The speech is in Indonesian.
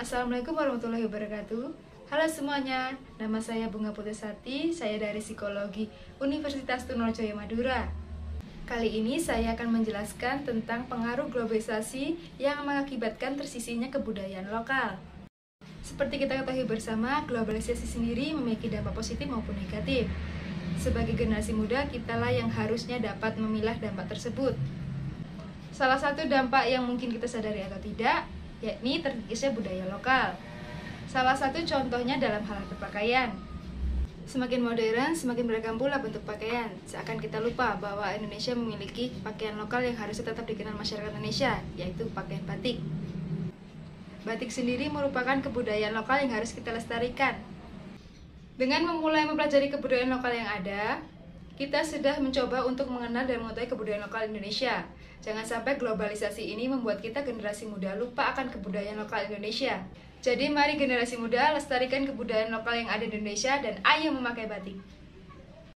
Assalamualaikum warahmatullahi wabarakatuh. Halo semuanya, nama saya Bunga Putesati, saya dari Psikologi Universitas Trunojoyo Madura. Kali ini saya akan menjelaskan tentang pengaruh globalisasi yang mengakibatkan tersisinya kebudayaan lokal. Seperti kita ketahui bersama, globalisasi sendiri memiliki dampak positif maupun negatif. Sebagai generasi muda, kitalah yang harusnya dapat memilah dampak tersebut. Salah satu dampak yang mungkin kita sadari atau tidak, yakni terkikisnya budaya lokal. Salah satu contohnya dalam hal berpakaian. Semakin modern, semakin beragam pula bentuk pakaian. Seakan kita lupa bahwa Indonesia memiliki pakaian lokal yang harusnya tetap dikenal masyarakat Indonesia, yaitu pakaian batik. Batik sendiri merupakan kebudayaan lokal yang harus kita lestarikan. Dengan memulai mempelajari kebudayaan lokal yang ada, kita sudah mencoba untuk mengenal dan mengetahui kebudayaan lokal Indonesia. Jangan sampai globalisasi ini membuat kita generasi muda lupa akan kebudayaan lokal Indonesia. Jadi mari generasi muda lestarikan kebudayaan lokal yang ada di Indonesia dan ayo memakai batik.